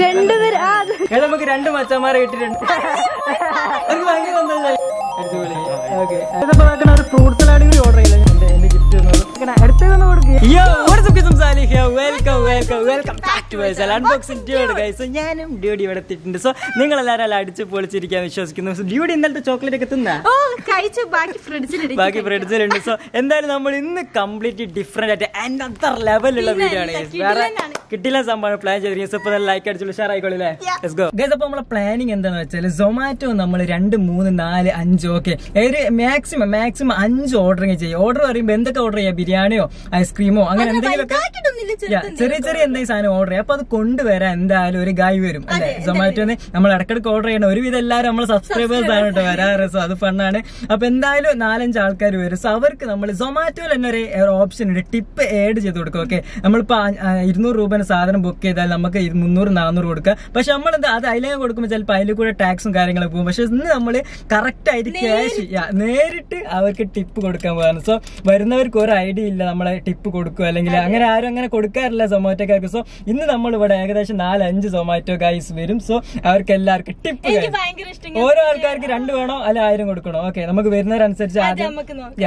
രണ്ടുപേര് നമുക്ക് രണ്ട് മച്ചന്മാരെ കിട്ടിയിട്ടുണ്ട്. ഒരു ഫ്രൂട്ട് സലാഡ് കൂടി ഓർഡർ ചെയ്യില്ല എന്റെ ഗിഫ്റ്റ് അടുത്തൊന്ന് കൊടുക്കുക welcome welcome welcome back to unboxing dude guys ഞാനും ഡ്യൂഡി ഇവിടെ എത്തിയിട്ടുണ്ട്. സോ നിങ്ങൾ എല്ലാവരും അല്ല അടിച്ച് പൊളിച്ചിരിക്കാൻ വിശ്വസിക്കുന്നു. So, ഡ്യൂഡി ഇന്നലത്തെ ചോക്ലേറ്റ് ഒക്കെ തിന്നാ? ഓ കഴിച്ചു. ബാക്കി ബാക്കി ഫ്രിഡ്ജിലുണ്ട് സോ എന്തായാലും നമ്മൾ ഇന്ന് ഡിഫറെന്റ് ആയിട്ട് ലെവലുള്ള വീഡിയോ ആണ്. വേറെ കിട്ടില്ല സംഭവം പ്ലാൻ ചെയ്തിരിക്കുന്നത് സോ ഇപ്പൊ ലൈക്ക് അടിച്ചുള്ള ഷെയർ ലെറ്റ്സ് ഗോ ഗൈസ് അപ്പോൾ നമ്മളെ പ്ലാനിങ് എന്താന്ന് വെച്ചാൽ സൊമാറ്റോ നമ്മൾ രണ്ട് മൂന്ന് നാല് അഞ്ച് ഓക്കെ ഒരു മാക്സിമം മാക്സിമം അഞ്ച് ഓർഡറിങ് ചെയ്യും. ഓർഡർ പറയുമ്പോൾ എന്തൊക്കെ ഓർഡർ ചെയ്യാം? ബിരിയാണിയോ ഐസ്ക്രീമോ അങ്ങനെ എന്തെങ്കിലുമൊക്കെ ചെറിയ ചെറിയ എന്തെങ്കിലും സാധനം ഓർഡർ ചെയ്യാം. അപ്പൊ അത് കൊണ്ടുവരാൻ എന്തായാലും ഒരു ഗായ് വരും അല്ലെ? സൊമാറ്റോന്ന് നമ്മൾ ഇടക്കിടക്ക് ഓർഡർ ചെയ്യണം. ഒരുവിധം എല്ലാവരും നമ്മൾ സബ്സ്ക്രൈബേഴ്സ് ആണ് കേട്ടോ വരാറ്. സോ അത് ഫണ്ണാണ് അപ്പൊ എന്തായാലും നാലഞ്ച് ആൾക്കാർ വരും. സോ അവർക്ക് നമ്മൾ സൊമാറ്റോയിൽ തന്നെ ഒരു ഓപ്ഷൻ ഉണ്ട്. ടിപ്പ് ഏഡ് ചെയ്ത് കൊടുക്കും ഓക്കെ നമ്മളിപ്പോ ഇരുന്നൂറ് രൂപ സാധനം ബുക്ക് ചെയ്താൽ നമുക്ക് മുന്നൂറ് നാനൂറ് കൊടുക്കുക. പക്ഷെ നമ്മൾ എന്താ അത് അതിലേക്ക് കൊടുക്കുമ്പോൾ ചിലപ്പോൾ അതിൽ കൂടെ ടാക്സും കാര്യങ്ങളും പോകും. പക്ഷെ ഇന്ന് നമ്മൾ കറക്റ്റ് ആയിട്ട് ക്യാഷ് നേരിട്ട് അവർക്ക് ടിപ്പ് കൊടുക്കാൻ പോകാണ് സോ വരുന്നവർക്ക് ഒരു ഐഡിയ ഇല്ല നമ്മളെ ടിപ്പ് കൊടുക്കുക അല്ലെങ്കിൽ അങ്ങനെ ആരും അങ്ങനെ കൊടുക്കാറില്ല സൊമാറ്റോക്കാർക്ക്. സോ ഇന്ന് നമ്മൾ ഇവിടെ ഏകദേശം നാലഞ്ച് സൊമാറ്റോ ഗൈസ് വരും. സോ അവർക്ക് എല്ലാവർക്കും ടിപ്പ് ഓരോ ആൾക്കാർക്ക് രണ്ട് വേണോ? അല്ല ആയിരം കൊടുക്കണോ? ഓക്കെ നമുക്ക് വരുന്നവരനുസരിച്ച് ആദ്യം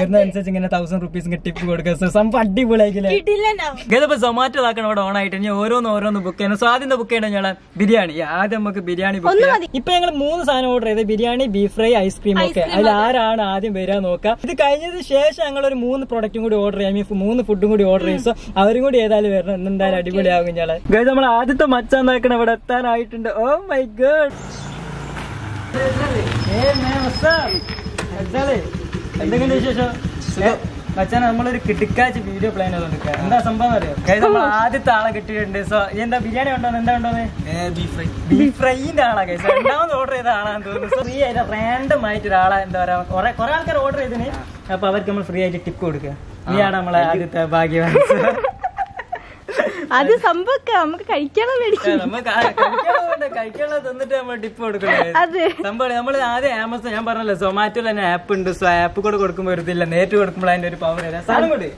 വരുന്നതനുസരിച്ച് ഇങ്ങനെ തൗസൻഡ് റുപ്പീസ് ടിപ്പ് കൊടുക്കുക സോ സംഭവം അടിപൊളിയാക്കില്ലേ ഇതിപ്പോ സൊമാറ്റോ ആക്കണം ഇവിടെ ഓൺ ആയിട്ട്. ഇനി ഓരോന്ന് ഓരോന്ന് ബുക്ക് ചെയ്യണം. സോ ആദ്യം ബുക്ക് ചെയ്യണം ഞങ്ങളെ? ബിരിയാണി. ആദ്യം നമുക്ക് ബിരിയാണി ബുക്ക് ചെയ്യാം. ഇപ്പൊ ഞങ്ങൾ മൂന്ന് സാധനം ഓർഡർ ചെയ്ത്. ബിരിയാണി ബീഫ് ഫ്രൈ ഐസ്ക്രീം ഒക്കെ. അതിൽ ആരാണ് ആദ്യം വരാൻ നോക്കാം. ഇത് കഴിഞ്ഞതിന് ശേഷം ഞങ്ങൾ ഒരു മൂന്ന് പ്രൊഡക്റ്റും കൂടി ഓർഡർ ചെയ്യാം. മൂന്ന് ഫുഡും കൂടി ഓർഡർ ചെയ്യും. സോ അവരും കൂടി ഏതായാലും വരണം. എന്തായാലും അടിപൊളിയാകും ഞങ്ങളെ ഗൈസ് നമ്മൾ ആദ്യത്തെ മച്ചാൻ നോക്കണം ഇവിടെ എത്താനായിട്ടുണ്ട്. ഓ മൈ ഗഡ് എന്തെങ്കിലും വിശേഷം? മച്ചാൻ നമ്മളൊരു കിടുക്കാച്ച് വീഡിയോ പ്ലാൻ ചെയ്തോണ്ടിരിക്കുക എന്താ സംഭവം അറിയോ? കഴിഞ്ഞ നമ്മൾ ആദ്യത്തെ ആളെ കിട്ടിയിട്ടുണ്ട്. സോ എന്താ ബിരിയാണി ഉണ്ടോ എന്താ ഉണ്ടോന്ന് ബീഫ് ഫ്രൈ ബീഫ് ഫ്രൈന്റെ ആളാ കഴിച്ച രണ്ടാമത് ഓർഡർ ചെയ്ത ആളാന്ന് തോന്നുന്നു. സോ ഫ്രീ ആയിട്ട് റാൻഡം ആയിട്ട് ഒരാളെ എന്താ പറയാ കുറെ കുറെ ആൾക്കാർ ഓർഡർ ചെയ്തിന്. അപ്പൊ അവർക്ക് നമ്മൾ ഫ്രീ ആയിട്ട് ടിപ്പ് കൊടുക്കുക. നീയാണ് നമ്മളെ ആദ്യത്തെ ഭാഗ്യവാൻ. അത് സംഭവമൊക്കെ നമുക്ക് കഴിക്കണം കഴിക്കാനുള്ളത് തന്നിട്ട് നമ്മൾ ടിപ്പ് കൊടുക്കണേ. അതെ. സംഭവം നമ്മൾ ആദ്യം ആമസോൺ ഞാൻ പറഞ്ഞല്ലോ സൊമാറ്റോയിൽ തന്നെ ആപ്പ് ഉണ്ട്. സോ ആപ്പ് കൂടെ കൊടുക്കുമ്പോൾ വരുത്തില്ല നേരിട്ട് കൊടുക്കുമ്പോൾ അതിന്റെ ഒരു പവർ സാധനം കൂടി.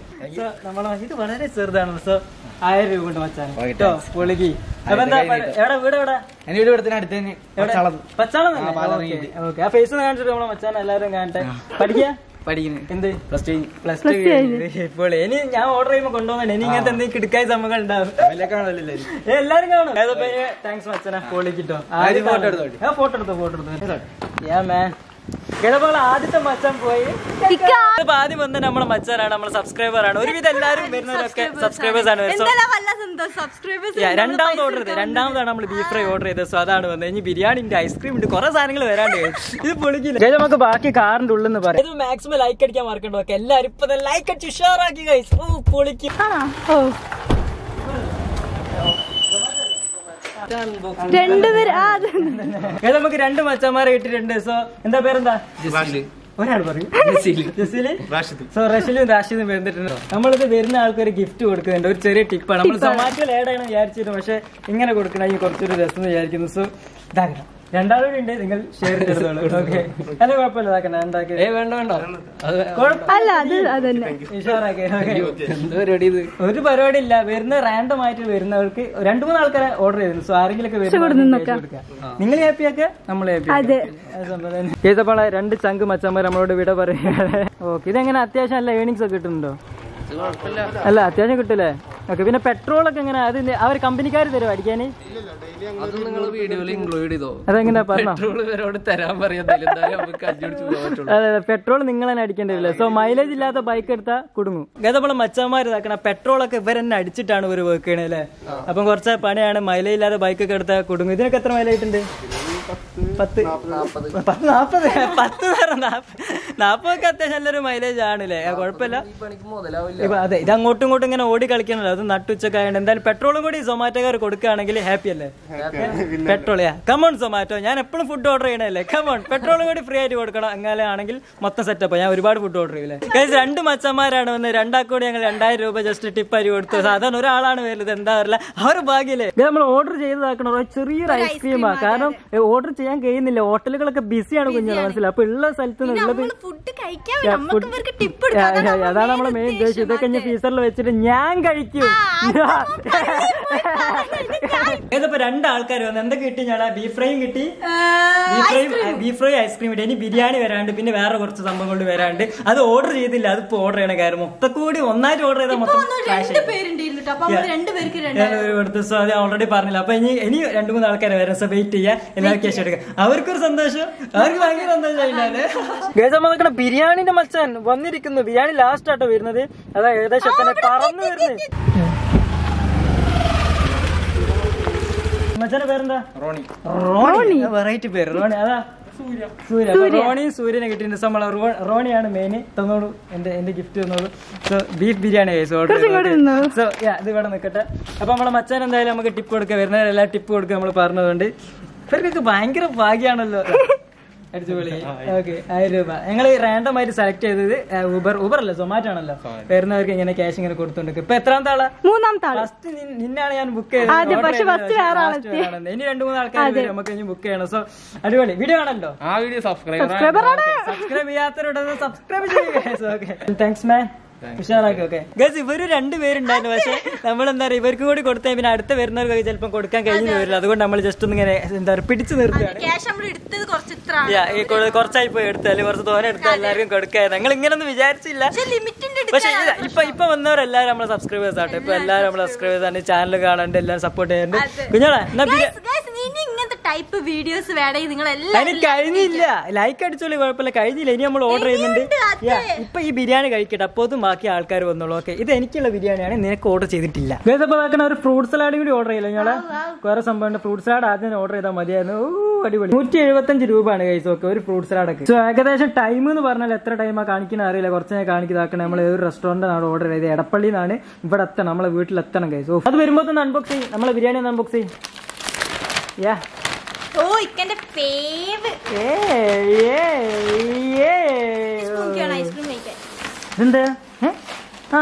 നമ്മളെ ഇത് വളരെ ചെറുതാണ്. സോ ആയിരം രൂപ കൊണ്ട് വെച്ചാൽ കേട്ടോ പൊളിക്ക്. അപ്പൊ എന്താ എവിടെ? വീട് എവിടെ? എന്റെ വീട് ഇവിടെ തന്നെ അടുത്ത് തന്നെ. എവിടെ? പച്ചാളം. ഓക്കെ ആ ഫേസ് കാണിച്ചിട്ട് നമ്മളെ മച്ചാൻ എല്ലാവരും കാണട്ടെ. പഠിക്കാ? പഠിക്കുന്നത് എന്ത്? പ്ലസ് ടു പ്ലസ് ടു ഇപ്പോൾ ഇനി ഞാൻ ഓർഡർ ചെയ്യുമ്പോൾ കൊണ്ടുപോകണം ഇനി ഇങ്ങനത്തെ എന്തെങ്കിലും കിടക്കായ സംഭവങ്ങൾ ഉണ്ടാവും. എല്ലാരും കാണും. താങ്ക്സ് മച്ചന. പൊളിക്കിട്ടോ ആദ്യം ഫോട്ടോ എടുത്തോ? ഫോട്ടോ എടുത്തോ ഫോട്ടോ എടുത്തോ. യാ മാൻ കിടപ്പോൾ ആദ്യത്തെ മച്ചാൻ പോയി. ആദ്യം വന്ന നമ്മളെ മച്ചാനാണ് നമ്മളെ സബ്സ്ക്രൈബർ ആണ്. ഒരുവിധം എല്ലാരും വരുന്നവരൊക്കെ സബ്സ്ക്രൈബേഴ്സ് ആണ്. രണ്ടാമത് ഓർഡർ ചെയ്തത്. രണ്ടാമതാണ് നമ്മൾ ബീഫ് ഫ്രൈ ഓർഡർ ചെയ്തത്. സോ അതാണ് വന്നത്. ഇനി ബിരിയാണി ഉണ്ട് ഐസ്ക്രീം ഉണ്ട്. കുറെ സാധനങ്ങൾ വരാണ്ട്. ഇത് പൊളിക്കില്ല. നമുക്ക് ബാക്കി കാറിന്റെ ഉള്ളിൽ നിന്ന് പറയാം. ഇത് മാക്സിമം ലൈക്ക് അടിക്കാൻ മറക്കണ്ടോ. എല്ലാരും ഇപ്പൊ ലൈക്ക് അടിച്ച് ഉഷാറാക്കി ഗൈസ് ഓ പൊളിക്കും ആണോ ഓ രണ്ടുപേര് നമുക്ക് രണ്ട് മച്ചന്മാരെ കിട്ടിയിട്ടുണ്ട്. സോ എന്താ പേരെന്താ? ഒരാൾ പറയും. സോ റഷീലും റാഷിദും വരുന്നിട്ടുണ്ട് നമ്മളിത് വരുന്ന ആൾക്കാർ ഒരു ഗിഫ്റ്റ് കൊടുക്കുന്നുണ്ട്. ഒരു ചെറിയ ടിപ്പാണ് നമ്മൾ സൊമാറ്റോയിൽ ആഡ് ചെയ്യണം വിചാരിച്ചിരുന്നു. പക്ഷെ ഇങ്ങനെ കൊടുക്കണമെങ്കിൽ കുറച്ചൊരു രസം വിചാരിക്കുന്നു. സോ ഇതാക്കണം നിങ്ങൾ ഷെയർ ചെയ്തോളൂ ഓക്കെ അല്ല കുഴപ്പമില്ല. ഇതാക്കണം എന്താക്കി ഏ വേണ്ട വേണ്ട. ഒരു പരിപാടി ഇല്ല. വരുന്ന റാൻഡം ആയിട്ട് വരുന്നവർക്ക് രണ്ടു മൂന്ന് ആൾക്കാരെ ഓർഡർ ചെയ്തിരുന്നു. സോ ആരെങ്കിലും നിങ്ങൾ ഹാപ്പി ആക്കുക? നമ്മൾ ഹാപ്പി ചെയ്തപ്പോൾ രണ്ട് ചങ്ക് മച്ചന്മാർ നമ്മളോട് വിട പറയുകയാണ്. ഓക്കെ ഇതെങ്ങനെ അത്യാവശ്യം നല്ല ഏണിങ്സ് ഒക്കെ കിട്ടുന്നുണ്ടോ? അല്ല അത്യാവശ്യം കിട്ടൂലേ? ഓക്കെ പിന്നെ പെട്രോൾ ഒക്കെ എങ്ങനെ? അത് അവർ കമ്പനിക്കാർ തരും അടിക്കാൻ അത് നിങ്ങൾ വീഡിയോയിൽ ഇൻക്ലൂഡ് ചെയ്തോ? അതെങ്ങനെ പെട്രോൾ ഇവരോട് തരാൻ അതെ അതെ പെട്രോൾ നിങ്ങൾ തന്നെ അടിക്കേണ്ടി വരില്ല? സോ മൈലേജ് ഇല്ലാത്ത ബൈക്ക് എടുത്താൽ കുടുങ്ങും. അതേപോലെ മച്ചന്മാർ ഇതാക്കണ പെട്രോൾ ഒക്കെ ഇവർ തന്നെ അടിച്ചിട്ടാണ് ഇവർ വർക്ക് ചെയ്യണേ അല്ലേ? അപ്പം കുറച്ച് പണിയാണ്. മൈലേജ് ഇല്ലാത്ത ബൈക്ക് ഒക്കെ എടുത്താൽ കുടുങ്ങും. ഇതിനൊക്കെ എത്ര മൈലേജ് ഉണ്ട് പത്ത്. പത്ത് നാപ്പത്. പത്ത് തരം നാപ്പതൊക്കെ അത്യാവശ്യം നല്ലൊരു മൈലേജ് ആണല്ലേ? കുഴപ്പമില്ല. ഈ പണിക്ക് മുതലാവില്ല. ഇപ്പൊ അതെ ഇത് അങ്ങോട്ടും ഇങ്ങോട്ടും ഇങ്ങനെ ഓടി കളിക്കണല്ലോ. അത് നട്ടുച്ചൊക്കെ ആയത് എന്തായാലും പെട്രോളും കൂടി സൊമാറ്റോക്കാർ കൊടുക്കുകയാണെങ്കിൽ ഹാപ്പി അല്ലേ? പെട്രോൾ കമോൺ സൊമാറ്റോ ഞാൻ എപ്പോഴും ഫുഡ് ഓർഡർ ചെയ്യണല്ലേ കമോൺ പെട്രോളും കൂടി ഫ്രീ ആയിട്ട് കൊടുക്കണം. അങ്ങനെ ആണെങ്കിൽ മൊത്തം സെറ്റപ്പ് ഞാൻ ഒരുപാട് ഫുഡ് ഓർഡർ ചെയ്യില്ലേ കഴിച്ച് രണ്ട് മച്ചന്മാരാണ് വന്ന് രണ്ടാക്കൂടി ഞങ്ങൾ രണ്ടായിരം രൂപ ജസ്റ്റ് ടിപ്പ് അരി കൊടുത്തു. സാധാരണ ഒരാളാണ് വരുന്നത്. എന്താ പറയുക ആ ഒരു ഭാഗ്യല്ലേ? നമ്മൾ ഓർഡർ ചെയ്തതാക്കണം ഒരു ചെറിയൊരു ഐസ്ക്രീമാണ് കാരണം ഓർഡർ ഓർഡർ ചെയ്യാൻ കഴിയുന്നില്ല ഹോട്ടലുകളൊക്കെ ബിസിയാണ് കുഞ്ഞുങ്ങൾ മനസ്സിലായി? അപ്പൊ ഉള്ള സ്ഥലത്ത് അതാണ് നമ്മളെ മെയിൻ ഉദ്ദേശം ഇതൊക്കെ ഞാൻ ഫീസറിൽ വെച്ചിട്ട് ഞാൻ കഴിക്കും. ഏതപ്പോ രണ്ടാൾക്കാർ വന്നു? എന്തൊക്കെ കിട്ടി ഞാൻ ബീഫ് ഫ്രൈയും കിട്ടി. Beef fry beef fry ice cream കിട്ടി. ഇനി ബിരിയാണി വരാണ്ട് പിന്നെ വേറെ കുറച്ച് സംഭവങ്ങൾ വരാണ്ട്. അത് ഓർഡർ ചെയ്തില്ല. അത് ഇപ്പൊ ഓർഡർ ചെയ്യണ കാര്യം. മൊത്തക്കൂടി ഒന്നായിട്ട് ഓർഡർ ചെയ്താൽ മൊത്തം സോ അത് ഓൾറെഡി പറഞ്ഞില്ല. അപ്പൊ ഇനി ഇനി രണ്ടു മൂന്ന് ആൾക്കാരെ വരാം. സോ വെയിറ്റ് ചെയ്യാം. എല്ലാവർക്കും ക്യാഷ് എടുക്കാം. അവർക്കൊരു സന്തോഷം. അവർക്ക് ഭയങ്കര സന്തോഷം. ബിരിയാണിന്റെ മച്ചാൻ വന്നിരിക്കുന്നു. ബിരിയാണി ലാസ്റ്റ് ആട്ടോ വരുന്നത്. അതാ ഏകദേശം പറന്നു വരുന്നത്. മച്ചാന്റെ പേരെന്താ? റോണി. റോണി. വെറൈറ്റി പേര്. റോണി. അതാ. സൂര്യ. സൂര്യ. റോണി സൂര്യനെ കിട്ടിയിട്ടുണ്ട്. സോ നമ്മളെ റോ- റോണിയാണ് മെയിൻ തന്നോളൂ. എന്റെ എന്റെ ഗിഫ്റ്റ് തന്നോളൂ. So beef biryani order so ഇത് ഇവിടെ നിൽക്കട്ടെ അപ്പൊ നമ്മളെ മച്ചാൻ എന്തായാലും നമുക്ക് ടിപ്പ് കൊടുക്കുക വരുന്നവരെല്ലാം ടിപ്പ് കൊടുക്കുക നമ്മൾ പറഞ്ഞതുകൊണ്ട്. ഇവർക്കൊക്കെ ഭയങ്കര ഭാഗ്യാണല്ലോ. അടിച്ചുപൊളി. ഓക്കെ ആയിരം രൂപ. ഞങ്ങൾ റാൻഡം ആയിട്ട് സെലക്ട് ചെയ്തത് ഊബർ ഊബർ അല്ല സൊമാറ്റോ ആണല്ലോ. വരുന്നവർക്ക് ഇങ്ങനെ ക്യാഷ് ഇങ്ങനെ കൊടുത്തോണ്ട് ഇപ്പൊ എത്രാമത്തെ ആളാ? മൂന്നാമത്തെ ആൾ. ഫസ്റ്റ് നിന്നാണ് ഞാൻ ബുക്ക് അതെ, പക്ഷെ ഫസ്റ്റ് വേറെ ചെയ്തത് ഇനി രണ്ടു മൂന്ന് ആൾക്കാർ നമുക്ക് ഇനി ബുക്ക് ചെയ്യണം. സോ അടിപൊളി. വീഡിയോ ആണല്ലോ ആ വീഡിയോ സബ്സ്ക്രൈബ് സബ്സ്ക്രൈബ് ചെയ്യാത്തവരോട് സബ്സ്ക്രൈബ് ചെയ്യുക. താങ്ക്സ് മാൻ ഉഷാറാക്കി ഓക്കെ ഗസ് ഇവർ രണ്ടുപേരുണ്ടായിരുന്നു. പക്ഷെ നമ്മൾ എന്താ പറയുക ഇവർക്കും കൂടി കൊടുത്താൽ പിന്നെ അടുത്ത വരുന്നവർക്ക് ചിലപ്പോൾ കൊടുക്കാൻ കഴിഞ്ഞു വരില്ല അതുകൊണ്ട് നമ്മൾ ജസ്റ്റ് ഒന്ന് ഇങ്ങനെ എന്താ പറയുക പിടിച്ചു നിർത്തുകയാണ്. കുറച്ചായി പോയി എടുത്താൽ കുറച്ച് തോനെ എടുത്താൽ എല്ലാവർക്കും കൊടുക്കാൻ ഞങ്ങൾ ഇങ്ങനൊന്നും വിചാരിച്ചില്ല. പക്ഷെ ഇപ്പൊ ഇപ്പൊ വന്നവരെല്ലാരും നമ്മളെ സബ്സ്ക്രൈബേഴ്സ് ആട്ടെ. ഇപ്പൊ എല്ലാരും നമ്മളെ സബ്സ്ക്രൈബേഴ്സ് ആണ്. ചാനൽ കാണാണ്ട് എല്ലാരും സപ്പോർട്ട് ചെയ്യാറുണ്ട് കുഞ്ഞോളെ ടൈപ്പ് വീഡിയോസ് വേണമെങ്കിൽ നിങ്ങൾ എല്ലാം കഴിഞ്ഞില്ല. ലൈക്ക് അടിച്ചോളി കുഴപ്പമില്ല. കഴിഞ്ഞില്ല. ഇനി നമ്മൾ ഓർഡർ ചെയ്യുന്നുണ്ട്. ഇപ്പൊ ഈ ബിരിയാണി കഴിക്കട്ടെ. അപ്പൊ അതും ബാക്കി ആൾക്കാർ വന്നോളൂ. ഓക്കെ. ഇത് എനിക്കുള്ള ബിരിയാണിയാണ് നിനക്ക് ഓർഡർ ചെയ്തിട്ടില്ല. ഗൈസ് അപ്പൊ നോക്കണ ഒരു ഫ്രൂട്ട് സലാഡ് കൂടി ഓർഡർ ചെയ്യില്ല ഞങ്ങൾ വേറെ സംഭവം ഫ്രൂട്ട് സലാഡ് ആദ്യം ഓർഡർ ചെയ്താൽ മതിയായിരുന്നു. അടിപൊളി. നൂറ്റി എഴുപത്തഞ്ച് രൂപയാണ് കഴിച്ചു ഓക്കെ ഒരു ഫ്രൂട്ട് സലാഡ് ഒക്കെ. സോ ഏകദേശം ടൈം എന്ന് പറഞ്ഞാൽ എത്ര ടൈമാ കാണിക്കുന്ന അറിയില്ല. കുറച്ച് ഞാൻ കാണിക്കുന്നതാക്കണം നമ്മൾ ഒരു റെസ്റ്റോറന്റാണ് ഓർഡർ ചെയ്തത്. എടപ്പള്ളിയിൽ നിന്നാണ് ഇവിടെ എത്തണം. നമ്മളെ വീട്ടിൽ എത്തണം കഴിച്ചു അത് വരുമ്പോൾ തന്നെ അൺബോക്സ് ചെയ്യും. നമ്മളെ ബിരിയാണി ഒന്ന് അൺബോക്സ് ചെയ്യും. യാ ഓ ഇക്കന്റെ പേവ് ഏ കഴിക്കാൻ ഇതെന്താ? ആ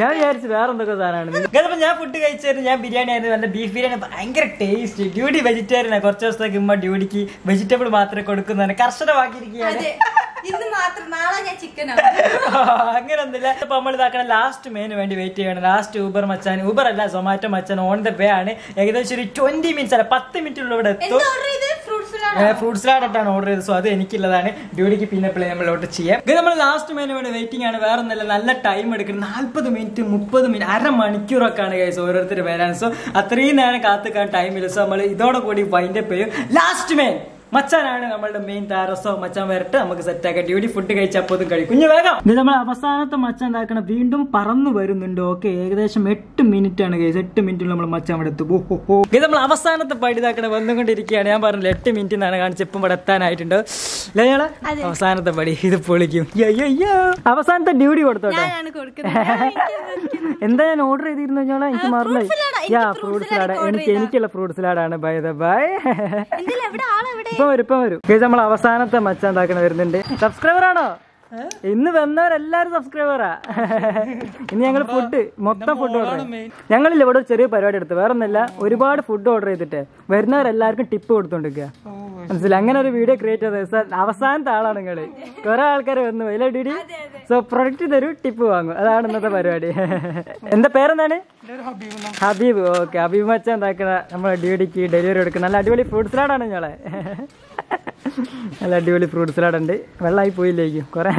ഞാൻ വിചാരിച്ചു വേറെ എന്തൊക്കെ സാധനമാണ് ഞാൻ ഫുഡ് കഴിച്ചായിരുന്നു. ഞാൻ ബിരിയാണി ആയിരുന്നു. നല്ല ബീഫ് ബിരിയാണി. ഭയങ്കര ടേസ്റ്റ് ഡ്യൂട്ടി വെജിറ്റേറിയൻ കുറച്ച് ദിവസത്തേക്ക് ഉമ്മ ഡ്യൂട്ടിക്ക് വെജിറ്റബിൾ മാത്രമേ കൊടുക്കുന്നതാണ്. കർശനമാക്കിയിരിക്കുകയാണ്. ഇന്ന് മാത്രം. നാളെ ഞാൻ ചിക്കൻ അങ്ങനെ ഒന്നുമില്ല അപ്പൊ നമ്മൾ ഇതാക്കണ ലാസ്റ്റ് മെയിന് വേണ്ടി വെയിറ്റ് ചെയ്യണം. ലാസ്റ്റ് ഊബർ മച്ചാൻ. ഊബർ അല്ല സൊമാറ്റോ മച്ചാൻ ഓൺ ദ വേ ആണ്. ഏകദേശം ഒരു ട്വന്റി മിനിറ്റ്സ് അല്ല പത്ത് മിനിറ്റ് ഇവിടെ എത്തും. ഓർഡർ സലാഡ് ഫ്രൂട്ട് സലാഡായിട്ടാണ് ഓർഡർ ചെയ്തത്. സോ അത് എനിക്കുള്ളതാണ്. ഡ്യൂട്ടിക്ക് പിന്നെ പ്ലേ ഓർഡർ ചെയ്യാം. ഇത് നമ്മൾ ലാസ്റ്റ് മെനു വേണ്ടി വെയിറ്റിംഗ് ആണ്. വേറെ ഒന്നല്ല നല്ല ടൈം എടുക്കുന്നത് നാല്പത് മിനിറ്റ് മുപ്പത് മിനിറ്റ് അര ആണ് കൈസ് ഓരോരുത്തർ വരാൻ. സോ അത്രയും നേരം കാത്തുക്കാൻ ടൈമില്ല സോ നമ്മൾ ഇതോടെ കൂടി വൈൻഡപ്പ് ചെയ്യും. ലാസ്റ്റ് മെയിൻ മച്ചാനാണ് നമ്മളുടെ മെയിൻ താരസോ മച്ചാൻ വരട്ടെ. നമുക്ക് സെറ്റ് ആക്കാം. ഡ്യൂട്ടി ഫുഡ് കഴിച്ചപ്പോതും കഴിക്കും കുഞ്ഞു വേഗം. ഇത് നമ്മൾ അവസാനത്തെ മച്ചാൻ എന്താക്കണം വീണ്ടും പറന്നു വരുന്നുണ്ട്. ഓക്കെ ഏകദേശം എട്ട് മിനിറ്റ് ആണ് കേസ് എട്ട് മിനിറ്റിൽ നമ്മൾ മച്ചാൻ ഇവിടെ എത്തും. ഇത് നമ്മൾ അവസാനത്തെ പടി ഇതാക്കണം വന്നുകൊണ്ടിരിക്കുകയാണ്. ഞാൻ പറഞ്ഞില്ല എട്ട് മിനിറ്റ് എന്നാണ് കാണിച്ച് ഇപ്പം ഇവിടെ എത്താനായിട്ടുണ്ട്. അല്ലേ അവസാനത്തെ പടി. ഇത് പൊളിക്കും. അവസാനത്തെ ഡ്യൂട്ടി കൊടുത്തോട്ടെ എന്താ ഞാൻ ഓർഡർ ചെയ്തിരുന്നു ഞങ്ങളെ എനിക്ക് മറന്നു യാ ഫ്രൂട്ട് സലാഡ് എനിക്ക് എനിക്കുള്ള ഫ്രൂട്ട് സലാഡാണ് ബൈ ദ ബൈ ഇപ്പൊ വരും ഇപ്പൊ വരും. കേസ് നമ്മൾ അവസാനത്തെ മച്ചാൻ എന്താക്കണ വരുന്നുണ്ട്. സബ്സ്ക്രൈബർ ആണോ? ഇന്ന് വന്നവരെല്ലാരും സബ്സ്ക്രൈബറാ ഇനി ഞങ്ങൾ ഫുഡ് മൊത്തം ഫുഡ് ഓർഡർ ഞങ്ങളില്ല ഇവിടെ ചെറിയ പരിപാടി എടുത്തു വേറെ ഒന്നല്ല ഒരുപാട് ഫുഡ് ഓർഡർ ചെയ്തിട്ട് വരുന്നവരെല്ലാവർക്കും ടിപ്പ് കൊടുത്തോണ്ടിരിക്കുക മനസ്സിലായി. അങ്ങനെ ഒരു വീഡിയോ ക്രിയേറ്റ് ചെയ്തത്. സാർ അവസാനത്തെ ആളാണ് നിങ്ങൾ കുറെ ആൾക്കാർ വന്നു. ഇല്ല ഡിഡി സോ പ്രൊഡക്റ്റ് തരൂ ടിപ്പ് വാങ്ങും. അതാണ് ഇന്നത്തെ പരിപാടി. എന്താ പേരെന്താണ്? ഹബീബ് ഓക്കെ ഹബീബ്. മച്ച എന്താക്കണ നമ്മളെ ഡിഡിക്ക് ഡെലിവറി എടുക്കുന്ന നല്ല അടിപൊളി ഫ്രൂട്ട് സലാഡാണ് ഞങ്ങളെ. നല്ല അടിപൊളി ഫ്രൂട്ട് സലാഡ് ഉണ്ട്. വെള്ളമായി പോയില്ലേക്കും. കുറെ.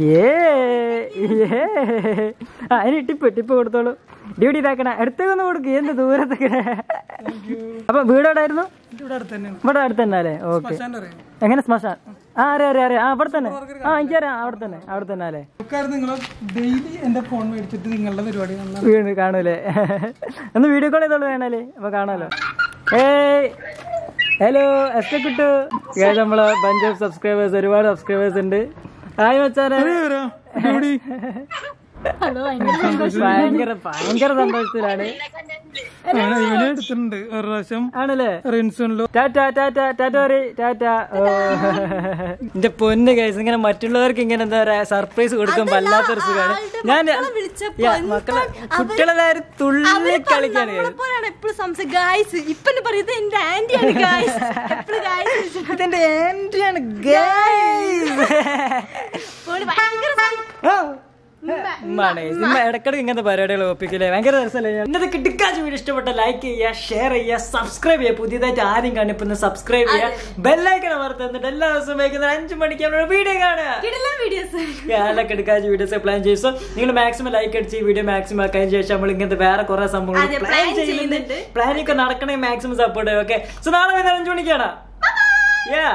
ഏ ഏ. ആ ഇനി ടിപ്പ് ടിപ്പ് കൊടുത്തോളൂ. ഡ്യൂട്ടി ഇതാക്കണ. അടുത്തേക്കൊന്ന് കൊടുക്കും. എന്ത് ദൂരത്തേക്കണേ അപ്പൊ വീട് എവിടെയായിരുന്നു ഇവിടെ അടുത്ത് തന്നെ. അല്ലേ? ഓക്കെ. എങ്ങനെ ശ്മശാൻ? ആ അറിയാം അറിയാം അറിയാം. ആ അവിടെ തന്നെ. ആ എനിക്കറിയാം. അവിടെ തന്നെ അവിടെ തന്നെ അല്ലേ? ഡെയിലി എന്റെ ഫോൺ മേടിച്ചിട്ട് നിങ്ങളുടെ പരിപാടി കാണൂലേ? ഒന്ന് വീഡിയോ കോൾ ചെയ്തോളൂ വേണല്ലേ അപ്പൊ കാണാലോ. ഏയ്. ഹലോ എസ് കിട്ടു. ഏത് നമ്മളെ ബഞ്ച് ഓഫ് സബ്സ്ക്രൈബേഴ്സ്? ഒരുപാട് സബ്സ്ക്രൈബേഴ്സ് ഉണ്ട്. ഹായ് മച്ചാനെ. ഭയങ്കര ഭയങ്കര സന്തോഷത്തിലാണ്. ഇവനെ എടുത്തിട്ടുണ്ട് ഒരു പ്രാവശ്യം. ആണല്ലേ? ടാറ്റാ ടാറ്റ ടാറ്റ പറയ് ടാറ്റ. എന്റെ പൊന്ന് കേസ് ഇങ്ങനെ മറ്റുള്ളവർക്ക് ഇങ്ങനെ എന്താ പറയാ സർപ്രൈസ് കൊടുക്കുമ്പോ അല്ലാത്തൊരു സുഖമാണ്. ഞാൻ മക്കളെ കുട്ടികളെല്ലാരും തുള്ളി കളിക്കാണ് ഇതെന്റെ ആന്റിയാണ് ഗൈസ് ഭയങ്കര ഉമ്മാണ് ഇടക്കിടക്ക് ഇങ്ങനത്തെ പരിപാടികൾ ഒപ്പിക്കില്ലേ? ഭയങ്കര രസമല്ലേ? ഇന്നത്തെ കിട്ടിക്കാച്ച വീഡിയോ ഇഷ്ടപ്പെട്ട ലൈക്ക് ചെയ്യുക ഷെയർ ചെയ്യുക സബ്സ്ക്രൈബ് ചെയ്യുക. പുതിയതായിട്ട് ആരും കണ്ടിപ്പം സബ്സ്ക്രൈബ് ചെയ്യുക. ബെല്ലൈക്കണ വറുത്ത് എന്നിട്ട് എല്ലാ ദിവസവും വൈകുന്നേരം അഞ്ചു മണിക്ക് നമ്മുടെ വീഡിയോ കാണുക. കിടിലൻ വീഡിയോസ് പ്ലാൻ ചെയ്തു സോ നിങ്ങൾ മാക്സിമം ലൈക്ക് അടിച്ച് ഈ വീഡിയോ മാക്സിമം ആക്കാൻ ശേഷം നമ്മൾ ഇങ്ങനത്തെ വേറെ കുറെ സംഭവങ്ങൾ പ്ലാൻ plan ചെയ്യുന്നുണ്ട്. പ്ലാനിങ് ഒക്കെ നടക്കണേ മാക്സിമം സപ്പോർട്ട് ചെയ്യും ഓക്കെ സോ നാളെ വൈകുന്നേരം അഞ്ചു മണിക്കാണ്. Yeah.